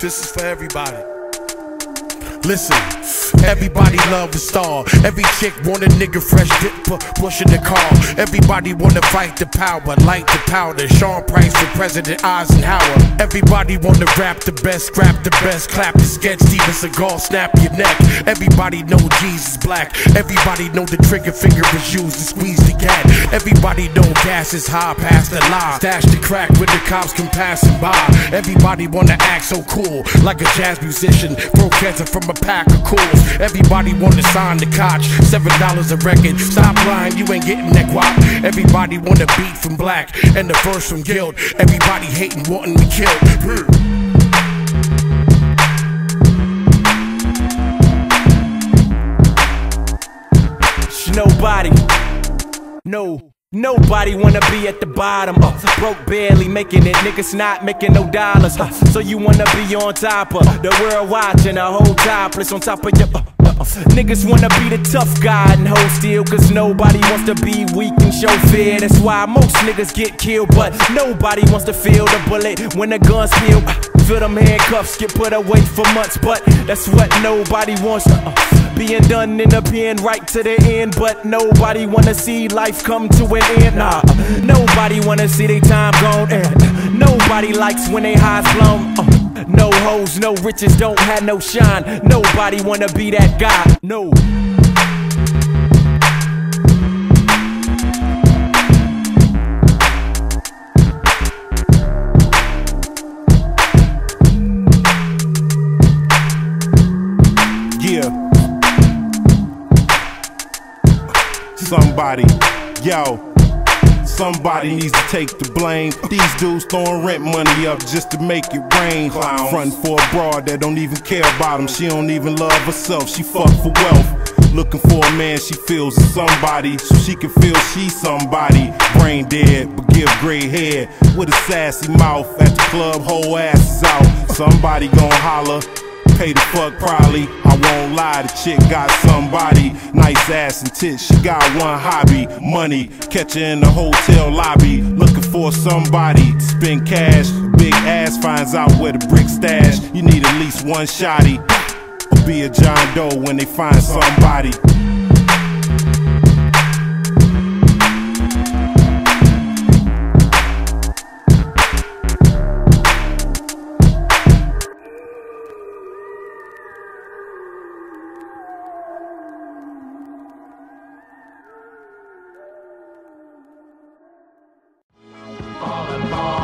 This is for everybody. Listen, everybody love a star. Every chick want a nigga fresh dip pu- pushing the car. Everybody wanna fight the power, light the powder. Sean Price for President Eisenhower. Everybody wanna rap the best, scrap the best, clap the sketch, Steven Seagal, snap your neck. Everybody know Jesus black. Everybody know the trigger finger is used to squeeze the gat. Everybody know gas is high past the line. Stash the crack when the cops come passing by. Everybody wanna act so cool, like a jazz musician. Throw cancer from a pack of Kools. Everybody wanna sign the Koch. Seven dollars a record. Stop lying, you ain't getting that guap. Everybody wanna beat from black and the verse from guilt. Everybody hating, wanting me killed. Hmm. Nobody, no, nobody wanna be at the bottom. Uh, broke barely making it, niggas not making no dollars. Uh, so you wanna be on top of the world watching a whole topless on top of your. Uh, uh, uh. Niggas wanna be the tough guy and hold still, cause nobody wants to be weak and show fear. That's why most niggas get killed, but nobody wants to feel the bullet when the gun's. Uh, Feel them handcuffs get put away for months, but that's what nobody wants. Uh, being done in the pen right to the end, but nobody wanna see life come to an end. Nah, nobody wanna see their time gone. And nobody likes when they high blown. Uh, no hoes, no riches, don't have no shine. Nobody wanna be that guy. No. Somebody, yo. Somebody needs to take the blame. These dudes throwing rent money up just to make it rain. Frontin' for a broad that don't even care about him. She don't even love herself. She fuck for wealth. Looking for a man she feels is somebody, so she can feel she's somebody. Brain dead, but give gray hair with a sassy mouth. At the club, whole ass is out. Somebody gon' holler pay the fuck probably. I won't lie, the chick got somebody. Nice ass and tits, she got one hobby. Money, catch her in the hotel lobby. Looking for somebody to spend cash. Big ass finds out where the brick stash. You need at least one shotty. Or be a John Doe when they find somebody. Ball.